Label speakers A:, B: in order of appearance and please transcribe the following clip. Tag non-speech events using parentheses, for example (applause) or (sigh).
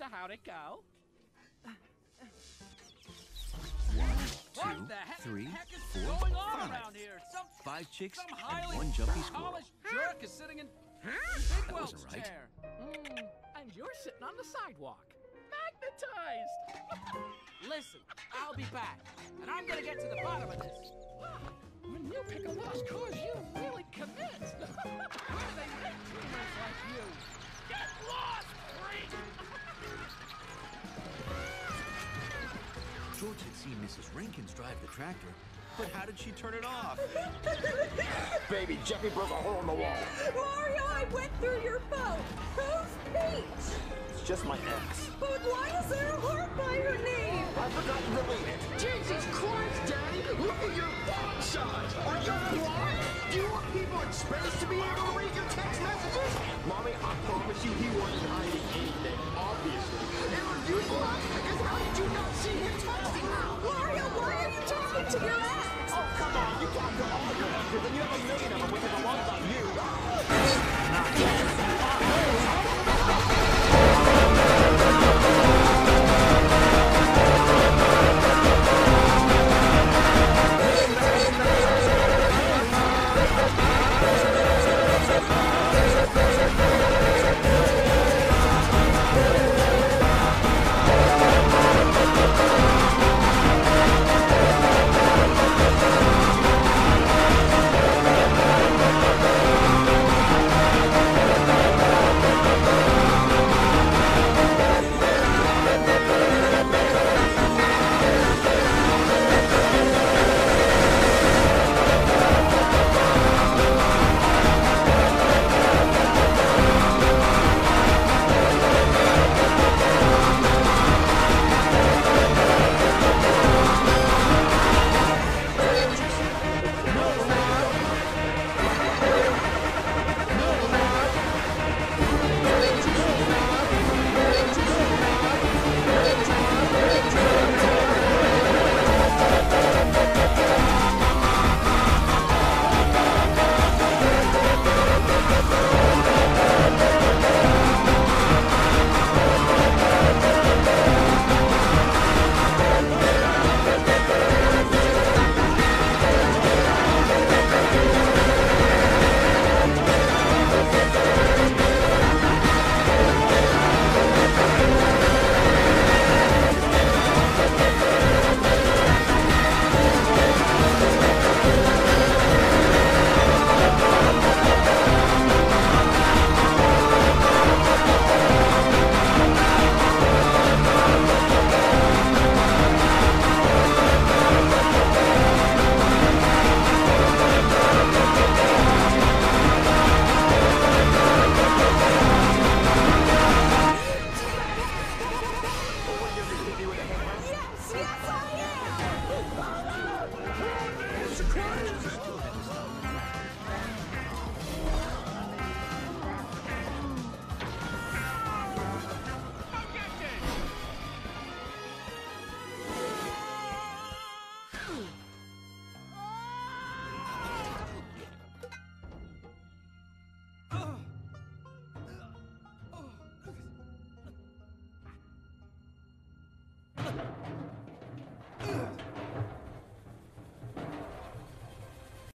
A: So how'd it go?
B: One,
A: What the heck,
B: three, four,
A: going on
B: five.
A: around here? Some
B: Five chicks and one jumpy squirrel.
A: jerk is sitting in
B: That
A: Bigwell's
B: wasn't right.
A: chair.
C: Mm, and you're sitting on the sidewalk. Magnetized! (laughs)
A: Listen, I'll be back, and I'm gonna get to the bottom of this.
C: when you pick a lost cause,
B: seen Mrs. Rankins drive the tractor, but how did she turn it off? (laughs)
D: Baby, Jeffy broke a hole in the wall.
E: Mario, I went through your boat. Who's Peach?
D: It's just my ex.
E: But why is there a heart by her name?
D: I forgot to delete it.
F: Jesus Christ, Daddy! Look at your font size! Are you blind? Do you want people in space to be able to read your text messages?
D: Mommy, I promise you he wasn't hiding anything, obviously.
F: It was you blind? Because how you